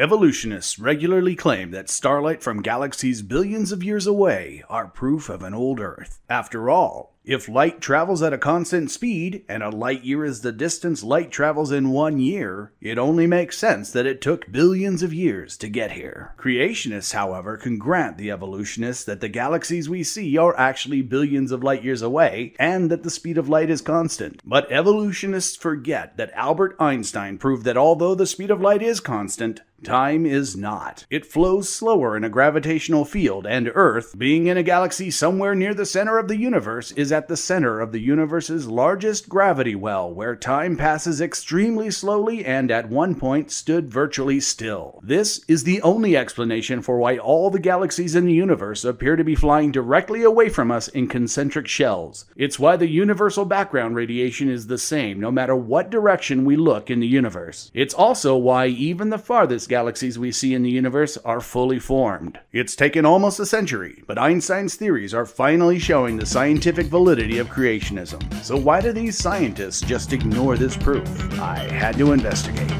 Evolutionists regularly claim that starlight from galaxies billions of years away are proof of an old Earth. After all, if light travels at a constant speed, and a light year is the distance light travels in one year, it only makes sense that it took billions of years to get here. Creationists, however, can grant the evolutionists that the galaxies we see are actually billions of light years away, and that the speed of light is constant. But evolutionists forget that Albert Einstein proved that although the speed of light is constant, Time is not. It flows slower in a gravitational field, and Earth, being in a galaxy somewhere near the center of the universe, is at the center of the universe's largest gravity well, where time passes extremely slowly and at one point stood virtually still. This is the only explanation for why all the galaxies in the universe appear to be flying directly away from us in concentric shells. It's why the universal background radiation is the same no matter what direction we look in the universe. It's also why even the farthest galaxies we see in the universe are fully formed. It's taken almost a century, but Einstein's theories are finally showing the scientific validity of creationism. So why do these scientists just ignore this proof? I had to investigate.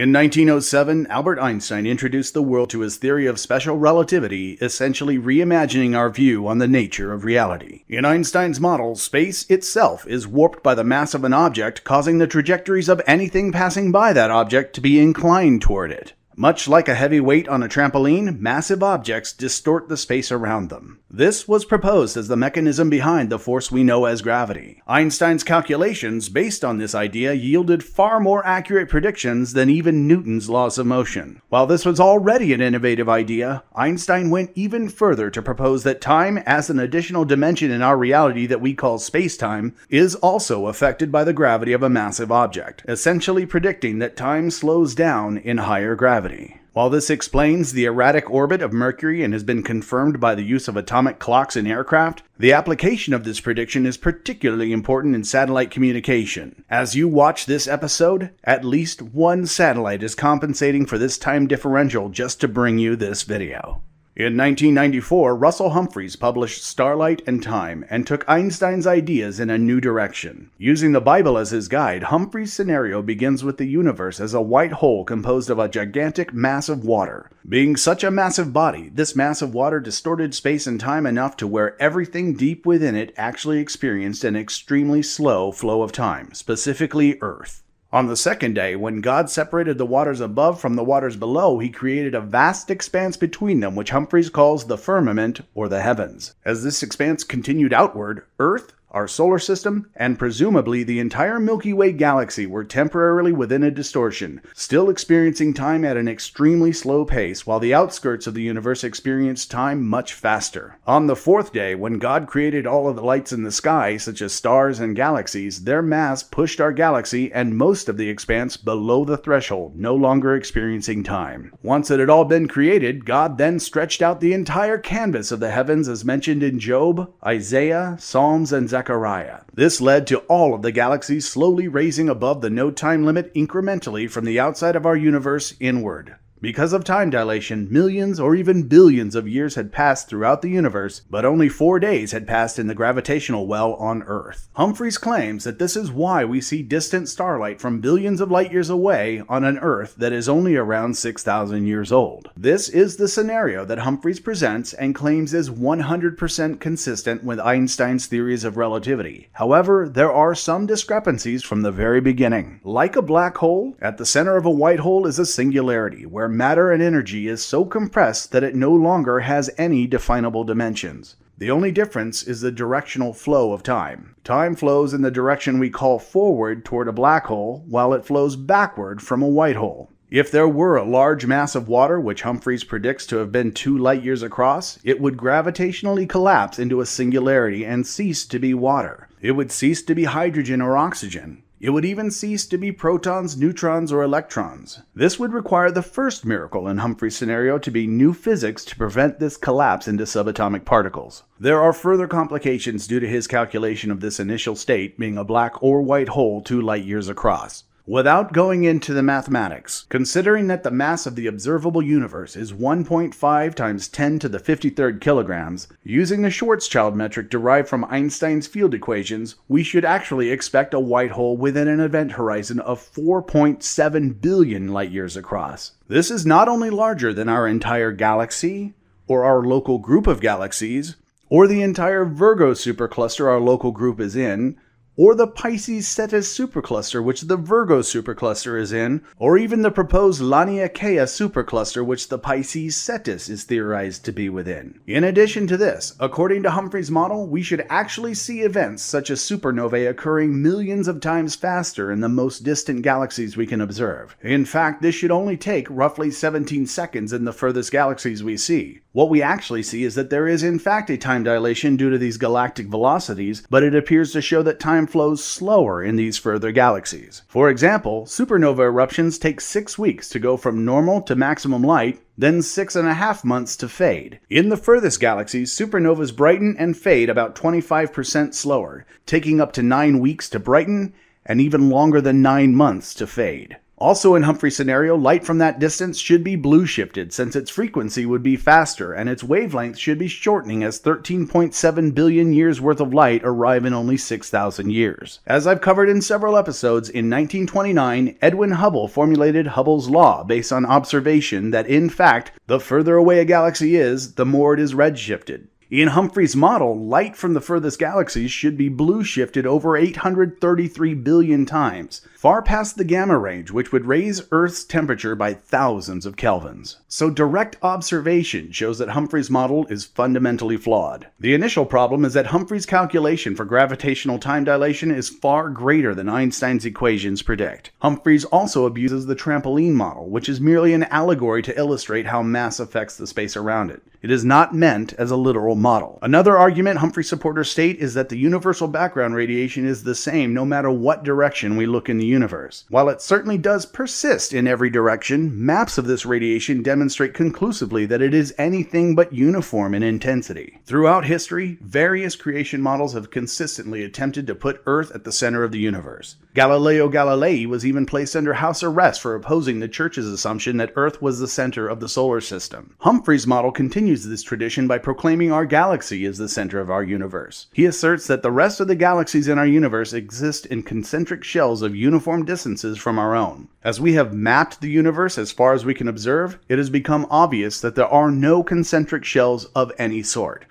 In 1907, Albert Einstein introduced the world to his theory of special relativity, essentially reimagining our view on the nature of reality. In Einstein's model, space itself is warped by the mass of an object, causing the trajectories of anything passing by that object to be inclined toward it. Much like a heavy weight on a trampoline, massive objects distort the space around them. This was proposed as the mechanism behind the force we know as gravity. Einstein's calculations based on this idea yielded far more accurate predictions than even Newton's laws of motion. While this was already an innovative idea, Einstein went even further to propose that time as an additional dimension in our reality that we call space-time is also affected by the gravity of a massive object, essentially predicting that time slows down in higher gravity. While this explains the erratic orbit of Mercury and has been confirmed by the use of atomic clocks in aircraft, the application of this prediction is particularly important in satellite communication. As you watch this episode, at least one satellite is compensating for this time differential just to bring you this video. In 1994, Russell Humphreys published Starlight and Time and took Einstein's ideas in a new direction. Using the Bible as his guide, Humphreys' scenario begins with the universe as a white hole composed of a gigantic mass of water. Being such a massive body, this mass of water distorted space and time enough to where everything deep within it actually experienced an extremely slow flow of time, specifically Earth. On the second day, when God separated the waters above from the waters below, he created a vast expanse between them, which Humphreys calls the firmament or the heavens. As this expanse continued outward, earth, our solar system, and presumably the entire Milky Way galaxy were temporarily within a distortion, still experiencing time at an extremely slow pace, while the outskirts of the universe experienced time much faster. On the fourth day, when God created all of the lights in the sky, such as stars and galaxies, their mass pushed our galaxy and most of the expanse below the threshold, no longer experiencing time. Once it had all been created, God then stretched out the entire canvas of the heavens as mentioned in Job, Isaiah, Psalms, and Zechariah Zechariah. This led to all of the galaxies slowly raising above the no time limit incrementally from the outside of our universe inward. Because of time dilation, millions or even billions of years had passed throughout the universe, but only four days had passed in the gravitational well on Earth. Humphreys claims that this is why we see distant starlight from billions of light years away on an Earth that is only around 6,000 years old. This is the scenario that Humphreys presents and claims is 100% consistent with Einstein's theories of relativity. However, there are some discrepancies from the very beginning. Like a black hole, at the center of a white hole is a singularity, where matter and energy is so compressed that it no longer has any definable dimensions. The only difference is the directional flow of time. Time flows in the direction we call forward toward a black hole, while it flows backward from a white hole. If there were a large mass of water, which Humphreys predicts to have been two light years across, it would gravitationally collapse into a singularity and cease to be water. It would cease to be hydrogen or oxygen. It would even cease to be protons, neutrons, or electrons. This would require the first miracle in Humphreys' scenario to be new physics to prevent this collapse into subatomic particles. There are further complications due to his calculation of this initial state being a black or white hole two light years across. Without going into the mathematics, considering that the mass of the observable universe is 1.5 times 10 to the 53rd kilograms, using the Schwarzschild metric derived from Einstein's field equations, we should actually expect a white hole within an event horizon of 4.7 billion light years across. This is not only larger than our entire galaxy, or our local group of galaxies, or the entire Virgo supercluster our local group is in, or the Pisces Cetus supercluster, which the Virgo supercluster is in, or even the proposed Laniakea supercluster, which the Pisces Cetus is theorized to be within. In addition to this, according to Humphreys' model, we should actually see events such as supernovae occurring millions of times faster in the most distant galaxies we can observe. In fact, this should only take roughly 17 seconds in the furthest galaxies we see. What we actually see is that there is in fact a time dilation due to these galactic velocities, but it appears to show that time flows slower in these further galaxies. For example, supernova eruptions take six weeks to go from normal to maximum light, then six and a half months to fade. In the furthest galaxies, supernovas brighten and fade about 25% slower, taking up to nine weeks to brighten and even longer than nine months to fade. Also in Humphreys' scenario, light from that distance should be blue shifted since its frequency would be faster and its wavelength should be shortening as 13.7 billion years worth of light arrive in only 6,000 years. As I've covered in several episodes, in 1929, Edwin Hubble formulated Hubble's law based on observation that in fact, the further away a galaxy is, the more it is redshifted. In Humphreys' model, light from the furthest galaxies should be blue shifted over 833 billion times, far past the gamma range, which would raise Earth's temperature by thousands of kelvins. So direct observation shows that Humphreys' model is fundamentally flawed. The initial problem is that Humphreys' calculation for gravitational time dilation is far greater than Einstein's equations predict. Humphreys also abuses the trampoline model, which is merely an allegory to illustrate how mass affects the space around it. It is not meant as a literal model. Another argument Humphrey supporters state is that the universal background radiation is the same no matter what direction we look in the universe. While it certainly does persist in every direction, maps of this radiation demonstrate conclusively that it is anything but uniform in intensity. Throughout history, various creation models have consistently attempted to put Earth at the center of the universe. Galileo Galilei was even placed under house arrest for opposing the Church's assumption that Earth was the center of the solar system. Humphreys' model continues this tradition by proclaiming our galaxy is the center of our universe. He asserts that the rest of the galaxies in our universe exist in concentric shells of uniform distances from our own. As we have mapped the universe as far as we can observe, it has become obvious that there are no concentric shells of any sort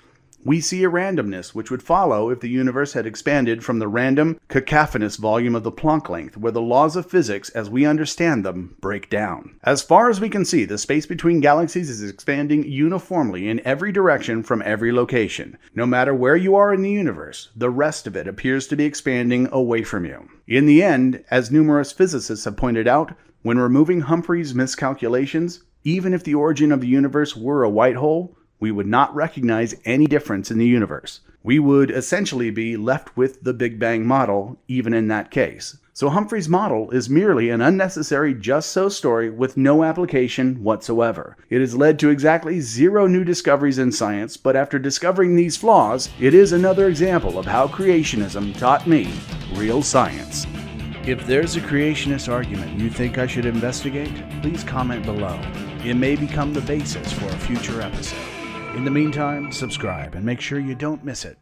we see a randomness which would follow if the universe had expanded from the random, cacophonous volume of the Planck length, where the laws of physics as we understand them break down. As far as we can see, the space between galaxies is expanding uniformly in every direction from every location. No matter where you are in the universe, the rest of it appears to be expanding away from you. In the end, as numerous physicists have pointed out, when removing Humphreys' miscalculations, even if the origin of the universe were a white hole, we would not recognize any difference in the universe. We would essentially be left with the Big Bang model, even in that case. So Humphreys' model is merely an unnecessary just so story with no application whatsoever. It has led to exactly zero new discoveries in science, but after discovering these flaws, it is another example of how creationism taught me real science. If there's a creationist argument you think I should investigate, please comment below. It may become the basis for a future episode. In the meantime, subscribe and make sure you don't miss it.